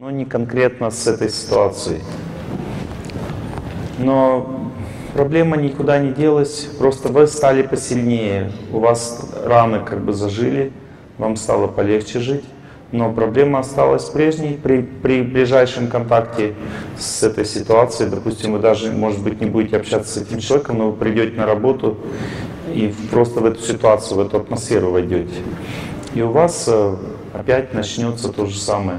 но не конкретно с этой ситуацией. Но проблема никуда не делась, просто вы стали посильнее, у вас раны как бы зажили, вам стало полегче жить, но проблема осталась прежней при, при ближайшем контакте с этой ситуацией. Допустим, вы даже, может быть, не будете общаться с этим человеком, но вы придете на работу и просто в эту ситуацию, в эту атмосферу войдете. И у вас э, опять начнется то же самое.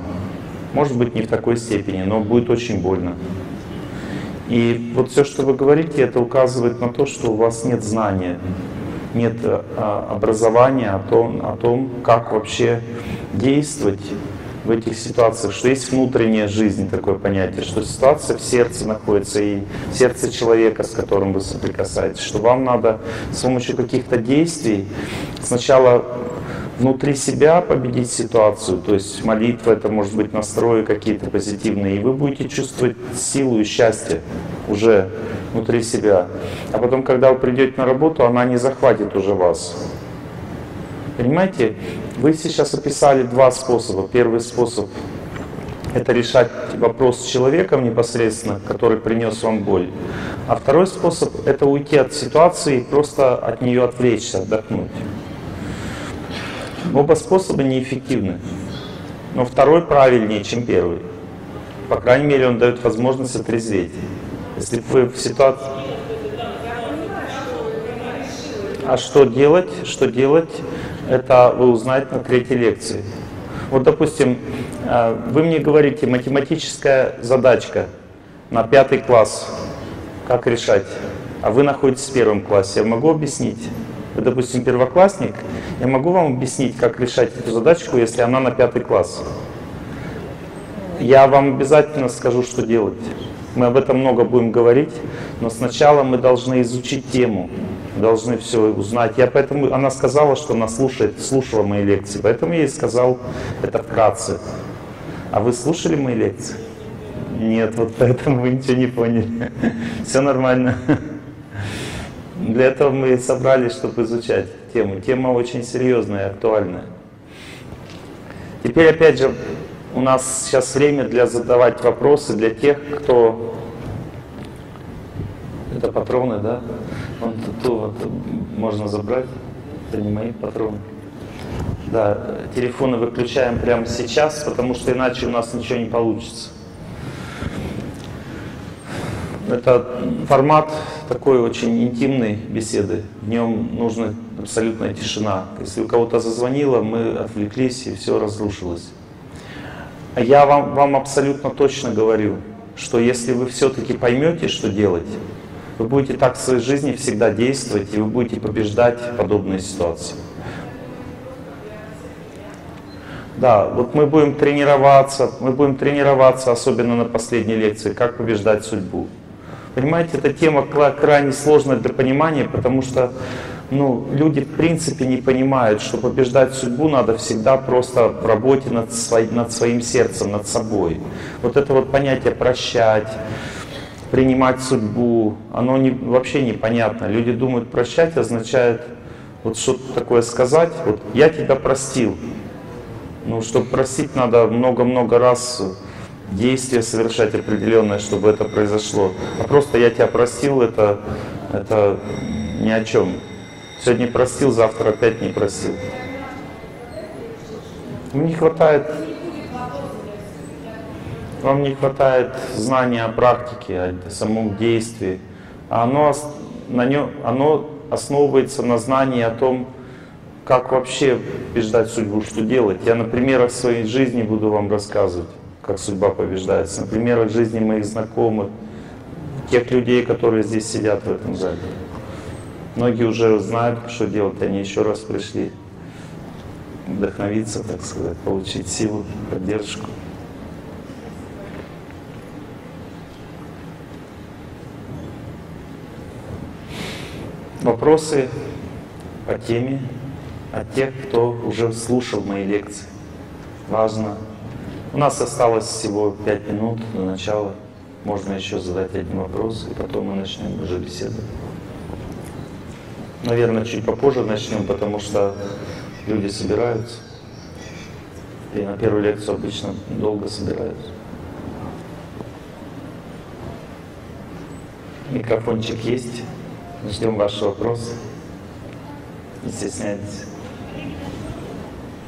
Может быть, не в такой степени, но будет очень больно. И вот все, что вы говорите, это указывает на то, что у вас нет знания, нет а, образования о том, о том, как вообще действовать в этих ситуациях, что есть внутренняя жизнь, такое понятие, что ситуация в сердце находится, и в сердце человека, с которым вы соприкасаетесь, что вам надо с помощью каких-то действий сначала внутри себя победить ситуацию, то есть молитва, это может быть настрои какие-то позитивные, и вы будете чувствовать силу и счастье уже внутри себя. А потом, когда вы придете на работу, она не захватит уже вас. Понимаете, вы сейчас описали два способа. Первый способ – это решать вопрос с человеком непосредственно, который принес вам боль. А второй способ – это уйти от ситуации и просто от нее отвлечься, отдохнуть. Оба способа неэффективны. Но второй правильнее, чем первый. По крайней мере, он дает возможность отрезветь. Если вы в ситуации... А что делать? Что делать? Это вы узнаете на третьей лекции. Вот, допустим, э, вы мне говорите, математическая задачка на пятый класс, как решать? А вы находитесь в первом классе. Я могу объяснить? Вы, допустим, первоклассник, я могу вам объяснить, как решать эту задачку, если она на пятый класс. Я вам обязательно скажу, что делать. Мы об этом много будем говорить, но сначала мы должны изучить тему, должны все узнать. Я поэтому, она сказала, что она слушает, слушала мои лекции, поэтому я ей сказал это вкратце. А вы слушали мои лекции? Нет, вот поэтому вы ничего не поняли. Все нормально. Для этого мы собрались, чтобы изучать тему. Тема очень серьезная и актуальная. Теперь, опять же, у нас сейчас время для задавать вопросы для тех, кто... Это патроны, да? Вон тут вот можно забрать. Это не мои патроны. Да, телефоны выключаем прямо сейчас, потому что иначе у нас ничего не получится. Это формат такой очень интимной беседы. В нем нужна абсолютная тишина. Если у кого-то зазвонило, мы отвлеклись и все разрушилось. А я вам, вам абсолютно точно говорю, что если вы все-таки поймете, что делать, вы будете так в своей жизни всегда действовать, и вы будете побеждать подобные ситуации. Да, вот мы будем тренироваться, мы будем тренироваться, особенно на последней лекции, как побеждать судьбу. Понимаете, эта тема крайне сложная для понимания, потому что ну, люди в принципе не понимают, что побеждать судьбу надо всегда просто в работе над, свой, над своим сердцем, над собой. Вот это вот понятие прощать, принимать судьбу, оно не, вообще непонятно. Люди думают, прощать означает вот что-то такое сказать, вот я тебя простил. Ну, чтобы простить, надо много-много раз действия совершать определенное, чтобы это произошло. А просто я тебя простил, это, это ни о чем. Сегодня простил, завтра опять не простил. Вам не хватает, вам не хватает знания о практике, о самом действии. А оно, на нем, оно основывается на знании о том, как вообще побеждать судьбу, что делать. Я на примерах своей жизни буду вам рассказывать как судьба побеждается. На примерах жизни моих знакомых, тех людей, которые здесь сидят в этом зале. Многие уже знают, что делать, они еще раз пришли вдохновиться, так сказать, получить силу, поддержку. Вопросы по теме от тех, кто уже слушал мои лекции. Важно у нас осталось всего 5 минут до начала. Можно еще задать один вопрос, и потом мы начнем уже беседовать. Наверное, чуть попозже начнем, потому что люди собираются. И на первую лекцию обычно долго собираются. Микрофончик есть. Ждем ваши вопросы. Не стесняйтесь.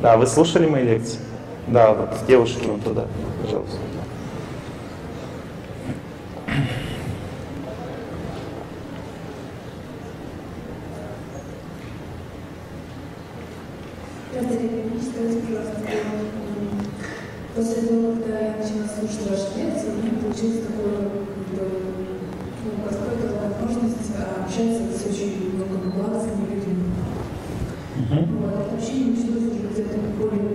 Да, вы слушали мои лекции? Да, вот девушки вон туда, пожалуйста. После того, когда я начала слушать ваши лекции, у меня получилось такое, ну, какая-то возможность общаться с очень классными людьми. Вот, общение началось уже где-то более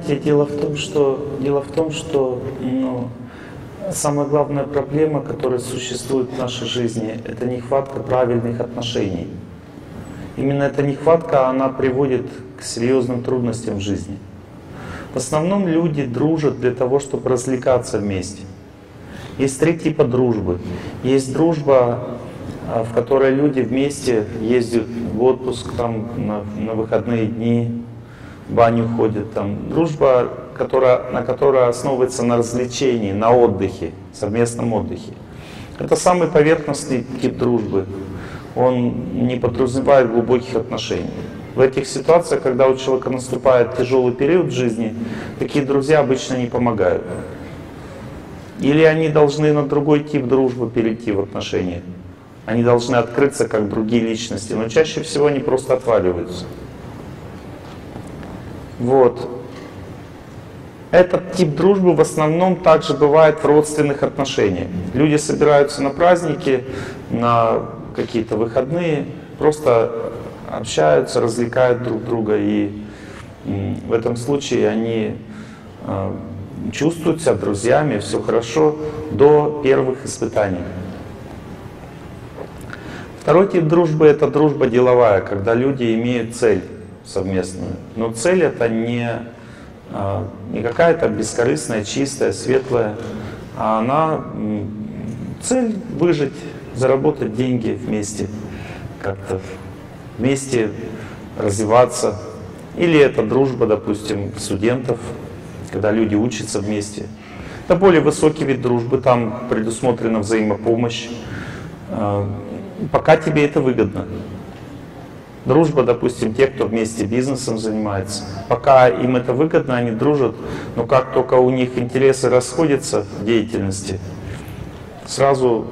Понимаете, дело в том, что дело в том, что ну, самая главная проблема, которая существует в нашей жизни, это нехватка правильных отношений. Именно эта нехватка, она приводит к серьезным трудностям в жизни. В основном люди дружат для того, чтобы развлекаться вместе. Есть три типа дружбы. Есть дружба, а, в которой люди вместе ездят в отпуск там, на, на выходные дни, баню ходят. Там. Дружба, которая, на которой основывается на развлечении, на отдыхе, совместном отдыхе. Это самый поверхностный тип дружбы. Он не подразумевает глубоких отношений. В этих ситуациях, когда у человека наступает тяжелый период в жизни, такие друзья обычно не помогают. Или они должны на другой тип дружбы перейти в отношения. Они должны открыться как другие личности, но чаще всего они просто отваливаются. Вот. Этот тип дружбы в основном также бывает в родственных отношениях. Люди собираются на праздники, на какие-то выходные, просто общаются, развлекают друг друга, и в этом случае они а, чувствуют себя друзьями, все хорошо до первых испытаний. Второй тип дружбы – это дружба деловая, когда люди имеют цель совместную. Но цель это не, а, не какая-то бескорыстная, чистая, светлая, а она цель выжить, заработать деньги вместе, как-то вместе развиваться. Или это дружба, допустим, студентов, когда люди учатся вместе. Это более высокий вид дружбы, там предусмотрена взаимопомощь. А, пока тебе это выгодно. Дружба, допустим, те, кто вместе бизнесом занимается. Пока им это выгодно, они дружат, но как только у них интересы расходятся в деятельности, сразу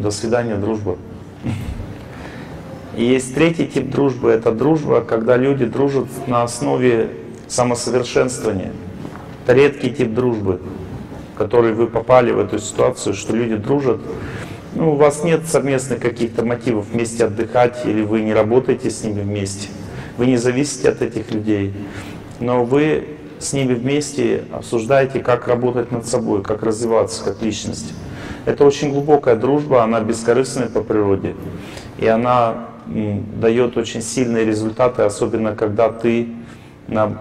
до свидания, дружба. И есть третий тип дружбы, это дружба, когда люди дружат на основе самосовершенствования. Это редкий тип дружбы, в который вы попали в эту ситуацию, что люди дружат ну, у вас нет совместных каких-то мотивов вместе отдыхать, или вы не работаете с ними вместе. Вы не зависите от этих людей, но вы с ними вместе обсуждаете, как работать над собой, как развиваться как личность. Это очень глубокая дружба, она бескорыстная по природе. И она дает очень сильные результаты, особенно когда ты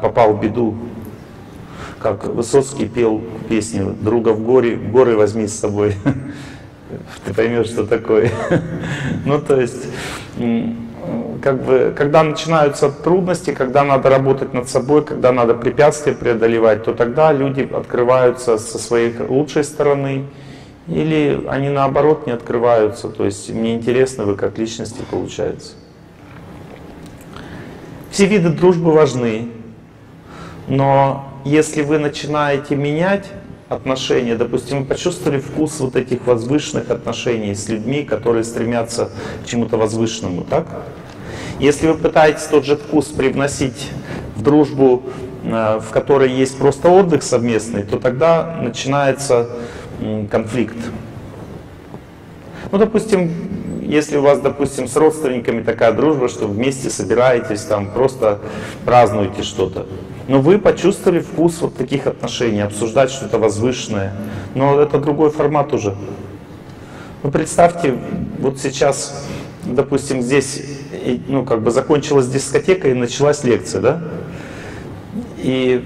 попал в беду. Как Высоцкий пел песню «Друга в горе, горы возьми с собой». ты поймешь, что такое. ну, то есть, как бы, когда начинаются трудности, когда надо работать над собой, когда надо препятствия преодолевать, то тогда люди открываются со своей лучшей стороны, или они наоборот не открываются. То есть, мне интересно, вы как личности получается. Все виды дружбы важны, но если вы начинаете менять отношения, допустим, вы почувствовали вкус вот этих возвышенных отношений с людьми, которые стремятся к чему-то возвышенному, так? Если вы пытаетесь тот же вкус привносить в дружбу, э, в которой есть просто отдых совместный, то тогда начинается конфликт. Ну, допустим, если у вас, допустим, с родственниками такая дружба, что вместе собираетесь, там просто празднуете что-то, но вы почувствовали вкус вот таких отношений, обсуждать что-то возвышенное. Но это другой формат уже. Ну, представьте, вот сейчас, допустим, здесь, ну, как бы закончилась дискотека и началась лекция, да? И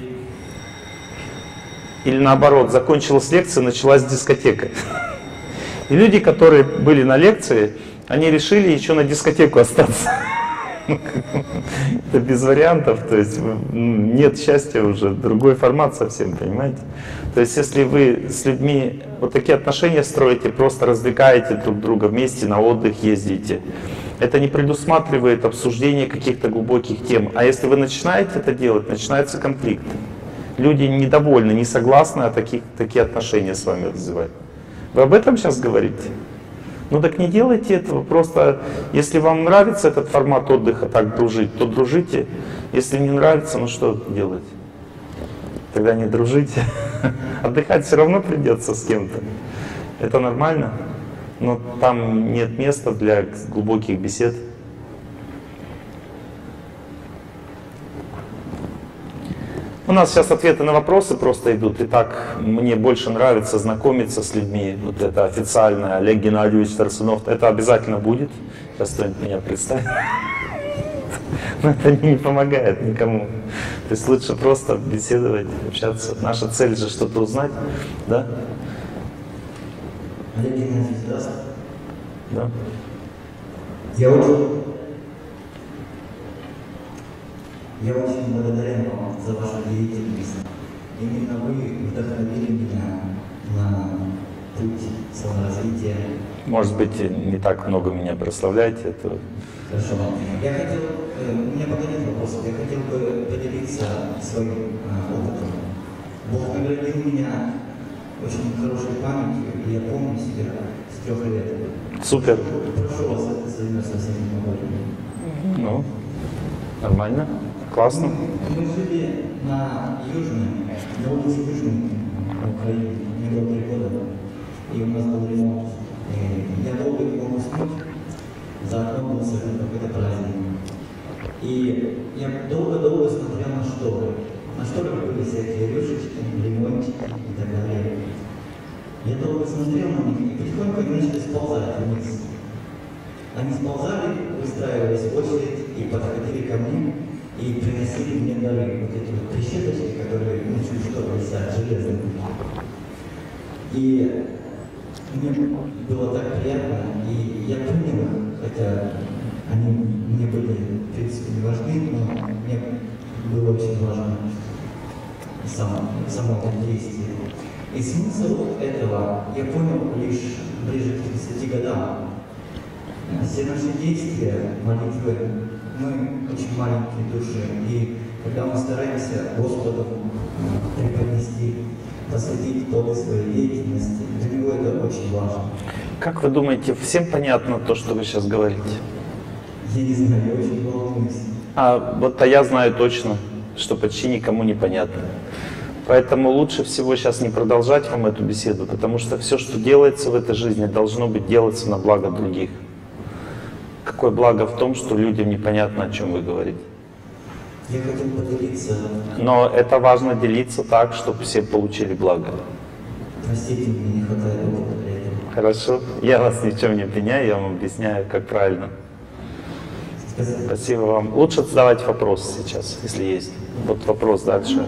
или наоборот, закончилась лекция, началась дискотека. И люди, которые были на лекции, они решили еще на дискотеку остаться. Это без вариантов, то есть нет счастья уже, другой формат совсем, понимаете? То есть если вы с людьми вот такие отношения строите, просто развлекаете друг друга вместе, на отдых ездите, это не предусматривает обсуждение каких-то глубоких тем. А если вы начинаете это делать, начинается конфликт. Люди недовольны, не согласны, а таких, такие отношения с вами развивать. Вы об этом сейчас говорите? Ну так не делайте этого, просто если вам нравится этот формат отдыха, так дружить, то дружите. Если не нравится, ну что делать? Тогда не дружите. Отдыхать все равно придется с кем-то. Это нормально, но там нет места для глубоких бесед. У нас сейчас ответы на вопросы просто идут. Итак, мне больше нравится знакомиться с людьми. Вот это официальное. Олег Геннадьевич Тарсунов. Это обязательно будет. Сейчас кто-нибудь меня представит. Но это не помогает никому. То есть лучше просто беседовать, общаться. Наша цель же что-то узнать. Да? Олег Геннадьевич, здравствуйте. Да. Я очень Я очень благодарен вам за вашу деятельность. Именно вы вдохновили меня на путь саморазвития. Может быть, не так много меня прославляете. Это... Хорошо. Я хотел, э, у меня пока нет вопросов, я хотел бы поделиться своим э, опытом. Бог наградил меня очень хорошей памятью, и я помню себя с трех лет. Супер. Прошу вас, это совсем не Ну, нормально. Классно. Мы жили на на улице Южной Украине, мне было три года, и у нас был ремонт. Я долго не мог уснуть, за окном был совершенно какой-то праздник. И я долго-долго смотрел на шторы. На шторах были всякие рюшечки, ремонтики и так далее. Я долго смотрел на них, и потихоньку они начали сползать вниз. Они сползали, выстраивались в очередь и подходили ко мне, и приносили мне дары, вот эти вот прищепочки, которые ну, чуть что висят, железные. И мне было так приятно, и я принял хотя они мне были, в принципе, не важны, но мне было очень важно само, само это действие. И смысл этого я понял лишь ближе к 30 годам. Все наши действия, молитвы, мы очень маленькие души, и когда мы стараемся Господу преподнести, посвятить плоды своей деятельности, для Него это очень важно. Как вы думаете, всем понятно то, что вы сейчас говорите? Я не знаю, я очень волнуюсь. А вот а я знаю точно, что почти никому не понятно. Поэтому лучше всего сейчас не продолжать вам эту беседу, потому что все, что делается в этой жизни, должно быть делаться на благо других. Какое благо в том, что людям непонятно, о чем вы говорите. Я хотел поделиться. Но это важно делиться так, чтобы все получили благо. Простите, мне не хватает опыта для этого. Хорошо. Я вас ни в чем не обвиняю, я вам объясняю, как правильно. Спасибо. Спасибо вам. Лучше задавать вопрос сейчас, если есть. Вот вопрос дальше.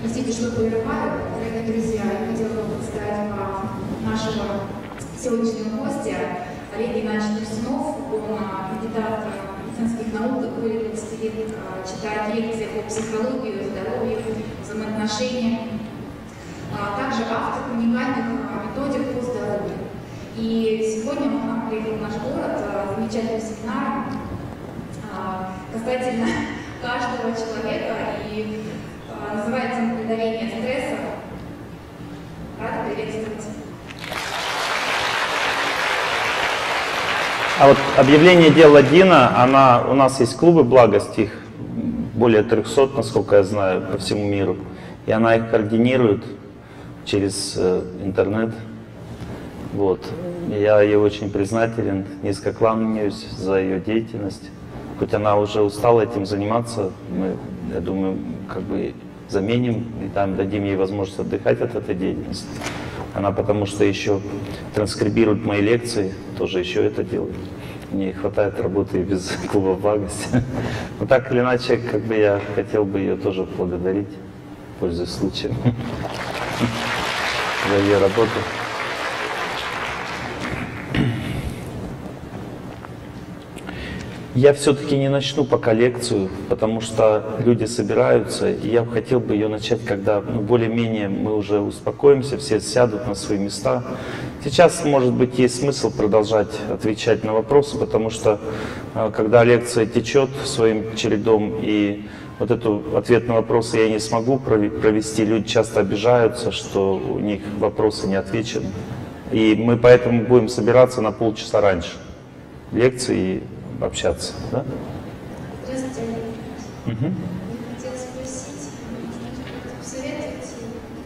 Простите, что прерываю. Дорогие друзья, я хотела бы представить вам нашего сегодняшнего гостя. Олег Геннадьевич Турсунов, он кандидат медицинских наук, более 20 лет читает лекции по психологии, здоровью, взаимоотношениям. Также автор уникальных методик по здоровью. И сегодня он нам приехал в наш город замечательным семинаром касательно каждого человека и называется «Преодоление стресса». Рада приветствовать. А вот объявление дела Дина, она, у нас есть клубы благости, их более 300, насколько я знаю, по всему миру. И она их координирует через э, интернет. Вот. Я ей очень признателен, низко кланяюсь за ее деятельность. Хоть она уже устала этим заниматься, мы, я думаю, как бы заменим и там дадим ей возможность отдыхать от этой деятельности. Она потому что еще транскрибирует мои лекции, тоже еще это делает. Мне хватает работы и без клуба благости. Но так или иначе, как бы я хотел бы ее тоже благодарить, пользуясь случаем, за ее работу. Я все-таки не начну пока лекцию, потому что люди собираются, и я хотел бы ее начать, когда ну, более-менее мы уже успокоимся, все сядут на свои места. Сейчас, может быть, есть смысл продолжать отвечать на вопросы, потому что э, когда лекция течет своим чередом, и вот эту ответ на вопросы я не смогу провести, люди часто обижаются, что у них вопросы не отвечены. И мы поэтому будем собираться на полчаса раньше лекции общаться. Да? Здравствуйте, Олег. Угу. Я хотела спросить, может быть, вы как-то посоветуете,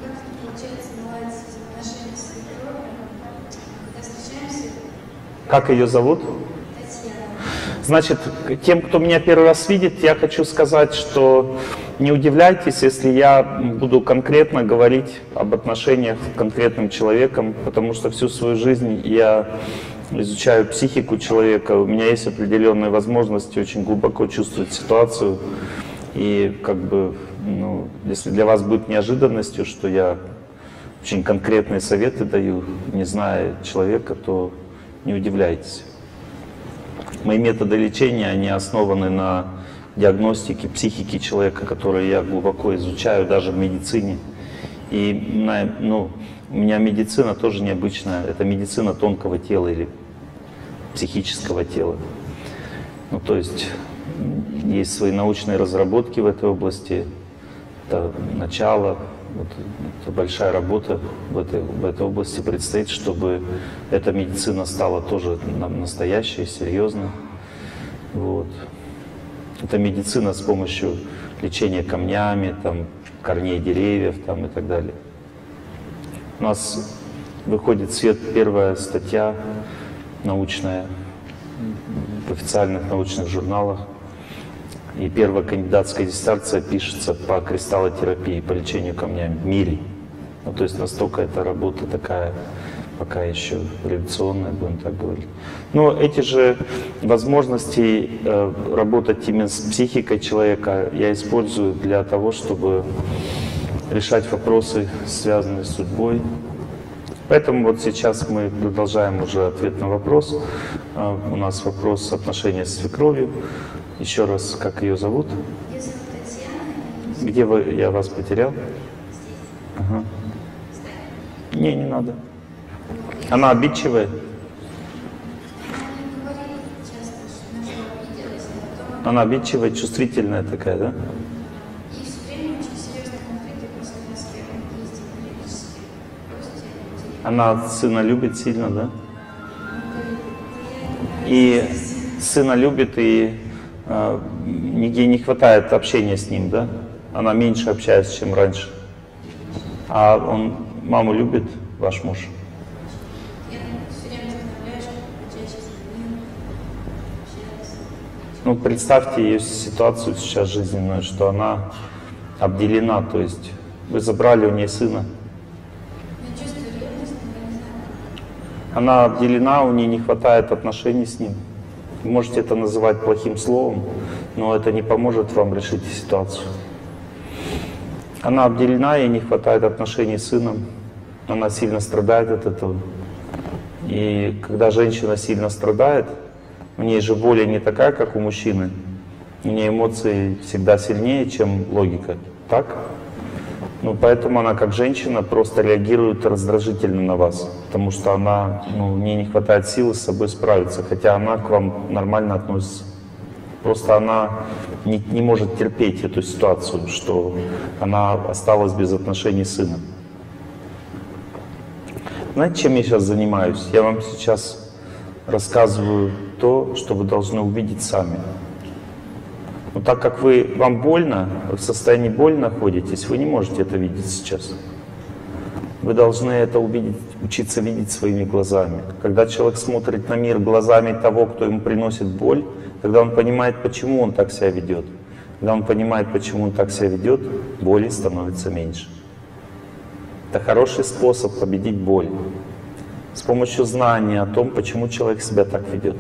как это получается наладить взаимоотношения с свекровью, когда встречаемся, Как ее зовут? Татьяна. Значит, тем, кто меня первый раз видит, я хочу сказать, что не удивляйтесь, если я буду конкретно говорить об отношениях с конкретным человеком, потому что всю свою жизнь я изучаю психику человека, у меня есть определенные возможности очень глубоко чувствовать ситуацию. И как бы, ну, если для вас будет неожиданностью, что я очень конкретные советы даю, не зная человека, то не удивляйтесь. Мои методы лечения, они основаны на диагностике психики человека, которую я глубоко изучаю даже в медицине. И ну, у меня медицина тоже необычная. Это медицина тонкого тела или психического тела. Ну, то есть есть свои научные разработки в этой области. Это начало, вот, это большая работа в этой, в этой области предстоит, чтобы эта медицина стала тоже настоящей, серьезной. Вот. Это медицина с помощью лечения камнями, там, корней деревьев там, и так далее. У нас выходит в свет первая статья научная в официальных научных журналах. И первая кандидатская диссертация пишется по кристаллотерапии, по лечению камнями в мире. Ну, то есть настолько эта работа такая пока еще революционная, будем так говорить. Но эти же возможности э, работать именно с психикой человека я использую для того, чтобы решать вопросы, связанные с судьбой, Поэтому вот сейчас мы продолжаем уже ответ на вопрос. А, у нас вопрос отношения с свекровью. Еще раз, как ее зовут? Ее зовут Татьяна. Где вы, я вас потерял? Ага. Не, не надо. Она обидчивая? Она а Она обидчивая, чувствительная такая, да? и все время очень серьезные конфликты после нас с кем ездим периодически. Гости, люди. Она сына любит сильно, да? И сына любит, и э, ей не хватает общения с ним, да? Она меньше общается, чем раньше. А он маму любит, ваш муж? Ну, представьте ее ситуацию сейчас жизненную, что она обделена, то есть вы забрали у нее сына. Она обделена, у нее не хватает отношений с ним. Можете это называть плохим словом, но это не поможет вам решить ситуацию. Она обделена, ей не хватает отношений с сыном. Она сильно страдает от этого. И когда женщина сильно страдает, у нее же воля не такая, как у мужчины. У нее эмоции всегда сильнее, чем логика. Так? Ну, поэтому она, как женщина, просто реагирует раздражительно на вас, потому что она, ну, у нее не хватает силы с собой справиться, хотя она к вам нормально относится. Просто она не, не может терпеть эту ситуацию, что она осталась без отношений с сыном. Знаете, чем я сейчас занимаюсь? Я вам сейчас рассказываю то, что вы должны увидеть сами. Но так как вы, вам больно, в состоянии боли находитесь, вы не можете это видеть сейчас. Вы должны это увидеть, учиться видеть своими глазами. Когда человек смотрит на мир глазами того, кто ему приносит боль, тогда он понимает, почему он так себя ведет. Когда он понимает, почему он так себя ведет, боли становится меньше. Это хороший способ победить боль. С помощью знания о том, почему человек себя так ведет.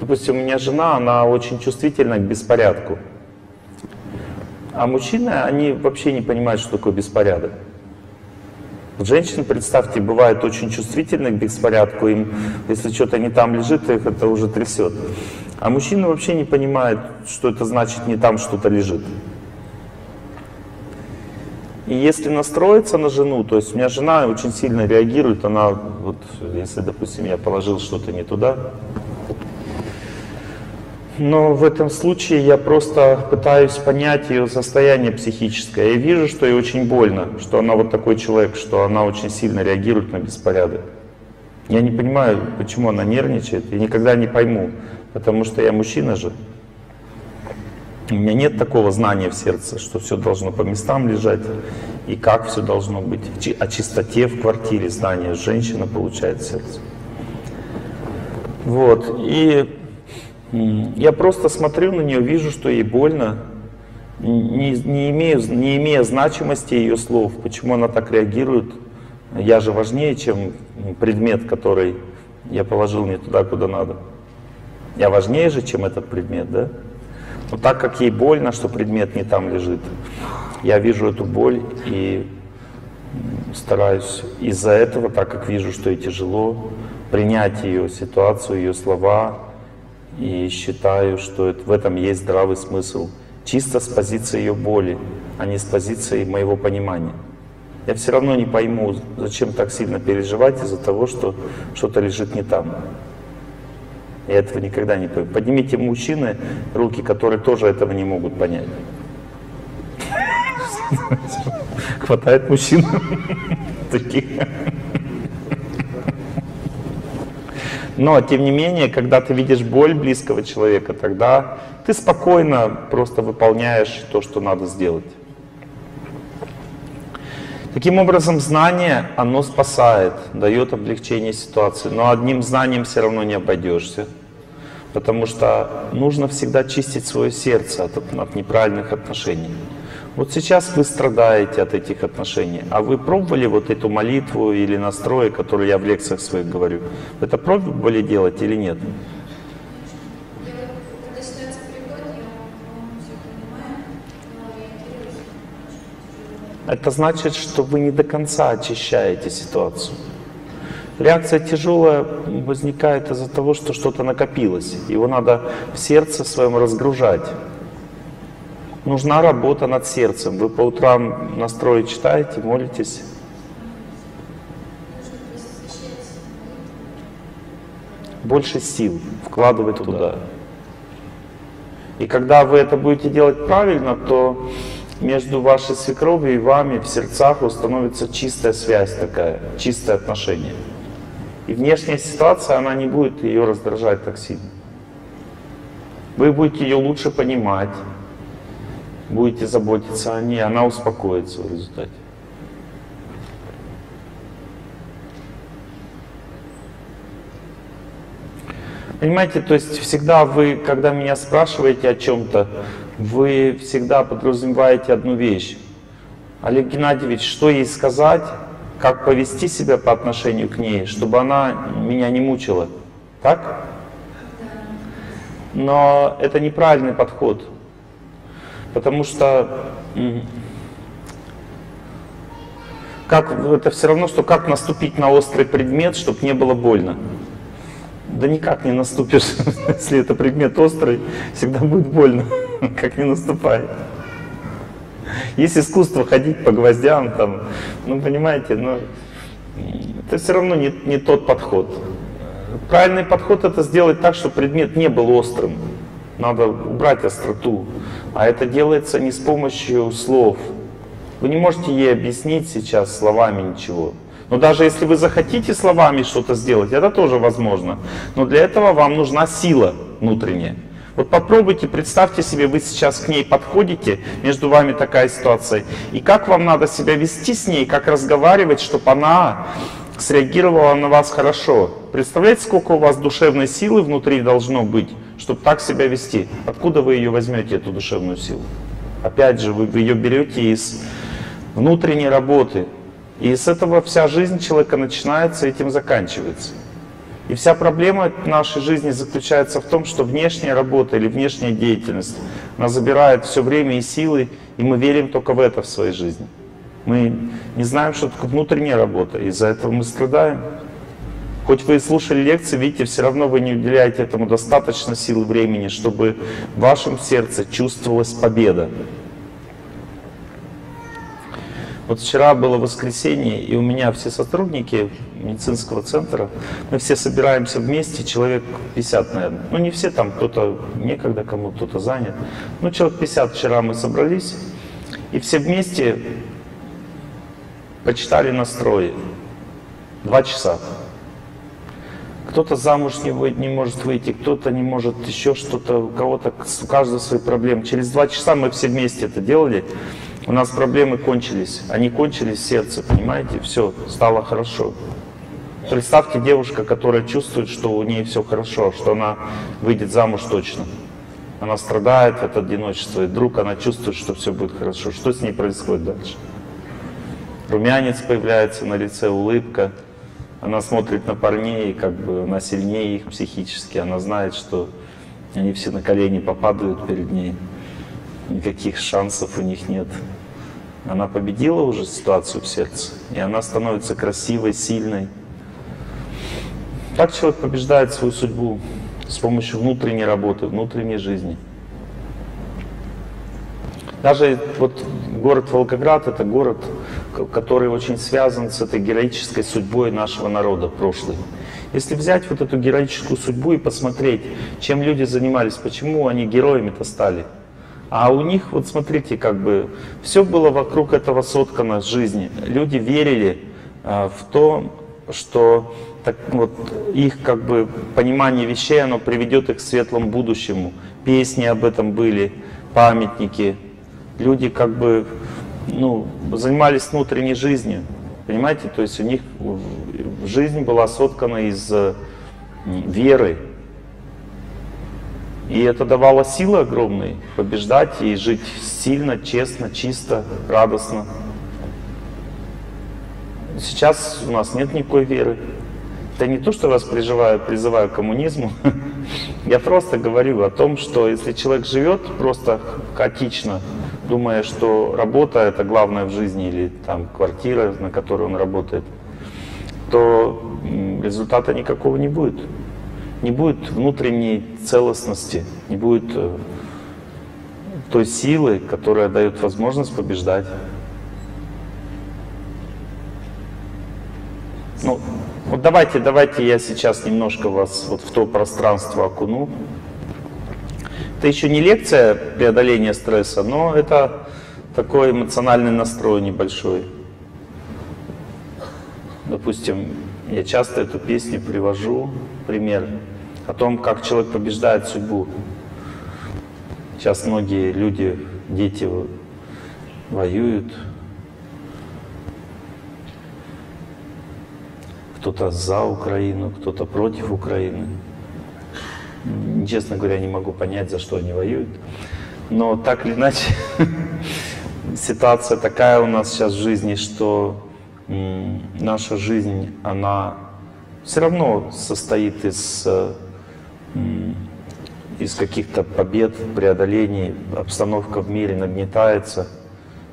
Допустим, у меня жена, она очень чувствительна к беспорядку. А мужчины, они вообще не понимают, что такое беспорядок. Женщины, представьте, бывают очень чувствительны к беспорядку, им, если что-то не там лежит, их это уже трясет. А мужчины вообще не понимают, что это значит не там что-то лежит. И если настроиться на жену, то есть у меня жена очень сильно реагирует, она вот, если, допустим, я положил что-то не туда, но в этом случае я просто пытаюсь понять ее состояние психическое. Я вижу, что ей очень больно, что она вот такой человек, что она очень сильно реагирует на беспорядок. Я не понимаю, почему она нервничает, и никогда не пойму, потому что я мужчина же. У меня нет такого знания в сердце, что все должно по местам лежать, и как все должно быть. О чистоте в квартире знание женщина получает в сердце. Вот. И я просто смотрю на нее, вижу, что ей больно, не, не, имею, не имея значимости ее слов, почему она так реагирует. Я же важнее, чем предмет, который я положил не туда, куда надо. Я важнее же, чем этот предмет, да? Но так как ей больно, что предмет не там лежит, я вижу эту боль и стараюсь из-за этого, так как вижу, что ей тяжело, принять ее ситуацию, ее слова, и считаю, что в этом есть здравый смысл. Чисто с позиции ее боли, а не с позиции моего понимания. Я все равно не пойму, зачем так сильно переживать из-за того, что что-то лежит не там. Я этого никогда не пойму. Поднимите мужчины руки, которые тоже этого не могут понять. Хватает мужчин таких. Но, тем не менее, когда ты видишь боль близкого человека, тогда ты спокойно просто выполняешь то, что надо сделать. Таким образом, знание, оно спасает, дает облегчение ситуации. Но одним знанием все равно не обойдешься. Потому что нужно всегда чистить свое сердце от, от неправильных отношений. Вот сейчас вы страдаете от этих отношений, а вы пробовали вот эту молитву или настрой, который я в лекциях своих говорю? Это пробовали делать или нет? Это значит, что вы не до конца очищаете ситуацию. Реакция тяжелая возникает из-за того, что что-то накопилось. Его надо в сердце своем разгружать. Нужна работа над сердцем. Вы по утрам настрой читаете, молитесь. Больше сил вкладывать туда. И когда вы это будете делать правильно, то между вашей свекровью и вами в сердцах установится чистая связь такая, чистое отношение. И внешняя ситуация, она не будет ее раздражать так сильно. Вы будете ее лучше понимать, будете заботиться о ней, она успокоится в результате. Понимаете, то есть всегда вы, когда меня спрашиваете о чем-то, вы всегда подразумеваете одну вещь. Олег Геннадьевич, что ей сказать, как повести себя по отношению к ней, чтобы она меня не мучила. Так? Но это неправильный подход. Потому что как, это все равно, что как наступить на острый предмет, чтобы не было больно. Да никак не наступишь, если это предмет острый, всегда будет больно, как не наступай. Есть искусство ходить по гвоздям, там, ну понимаете, но это все равно не, не тот подход. Правильный подход это сделать так, чтобы предмет не был острым. Надо убрать остроту. А это делается не с помощью слов. Вы не можете ей объяснить сейчас словами ничего. Но даже если вы захотите словами что-то сделать, это тоже возможно. Но для этого вам нужна сила внутренняя. Вот попробуйте, представьте себе, вы сейчас к ней подходите, между вами такая ситуация, и как вам надо себя вести с ней, как разговаривать, чтобы она среагировала на вас хорошо. Представляете, сколько у вас душевной силы внутри должно быть, чтобы так себя вести? Откуда вы ее возьмете, эту душевную силу? Опять же, вы ее берете из внутренней работы. И с этого вся жизнь человека начинается и этим заканчивается. И вся проблема нашей жизни заключается в том, что внешняя работа или внешняя деятельность, она забирает все время и силы, и мы верим только в это в своей жизни. Мы не знаем, что такое внутренняя работа, из-за этого мы страдаем. Хоть вы и слушали лекции, видите, все равно вы не уделяете этому достаточно сил и времени, чтобы в вашем сердце чувствовалась победа. Вот вчера было воскресенье, и у меня все сотрудники медицинского центра, мы все собираемся вместе, человек 50, наверное. Ну, не все там, кто-то некогда, кому кто-то занят. Ну, человек 50 вчера мы собрались, и все вместе почитали настрои. Два часа. Кто-то замуж не, вы, не может выйти, кто-то не может еще что-то, у кого-то, у каждого свои проблемы. Через два часа мы все вместе это делали. У нас проблемы кончились. Они кончились в сердце, понимаете? Все, стало хорошо. Представьте девушка, которая чувствует, что у нее все хорошо, что она выйдет замуж точно. Она страдает от одиночества, и вдруг она чувствует, что все будет хорошо. Что с ней происходит дальше? Румянец появляется на лице, улыбка. Она смотрит на парней, как бы она сильнее их психически. Она знает, что они все на колени попадают перед ней. Никаких шансов у них нет. Она победила уже ситуацию в сердце, и она становится красивой, сильной. Так человек побеждает свою судьбу с помощью внутренней работы, внутренней жизни. Даже вот город Волгоград – это город, который очень связан с этой героической судьбой нашего народа прошлой. Если взять вот эту героическую судьбу и посмотреть, чем люди занимались, почему они героями-то стали – а у них, вот смотрите, как бы все было вокруг этого соткано жизни. Люди верили э, в то, что так, вот, их как бы понимание вещей, оно приведет их к светлому будущему. Песни об этом были, памятники. Люди как бы ну, занимались внутренней жизнью. Понимаете, то есть у них жизнь была соткана из веры, и это давало силы огромные побеждать и жить сильно, честно, чисто, радостно. Сейчас у нас нет никакой веры. Это не то, что я вас призываю, призываю к коммунизму. Я просто говорю о том, что если человек живет просто хаотично, думая, что работа это главное в жизни или там квартира, на которой он работает, то результата никакого не будет не будет внутренней целостности, не будет э, той силы, которая дает возможность побеждать. Ну, вот давайте, давайте я сейчас немножко вас вот в то пространство окуну. Это еще не лекция преодоления стресса, но это такой эмоциональный настрой небольшой. Допустим, я часто эту песню привожу, пример, о том, как человек побеждает судьбу. Сейчас многие люди, дети воюют. Кто-то за Украину, кто-то против Украины. Честно говоря, не могу понять, за что они воюют. Но так или иначе, ситуация такая у нас сейчас в жизни, что наша жизнь, она все равно состоит из, э, из каких-то побед, преодолений, обстановка в мире нагнетается,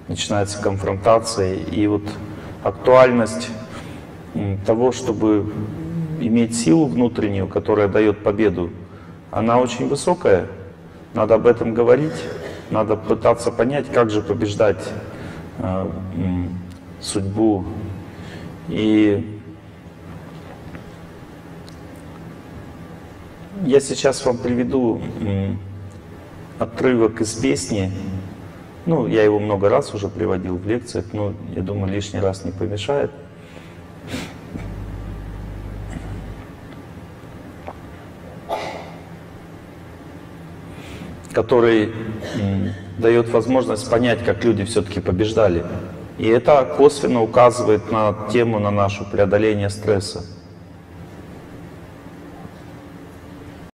начинается конфронтация, и вот актуальность того, чтобы иметь силу внутреннюю, которая дает победу, она очень высокая. Надо об этом говорить, надо пытаться понять, как же побеждать э, судьбу и я сейчас вам приведу отрывок из песни. Ну, я его много раз уже приводил в лекциях, но я думаю, лишний раз не помешает. Который дает возможность понять, как люди все-таки побеждали. И это косвенно указывает на тему, на нашу преодоление стресса.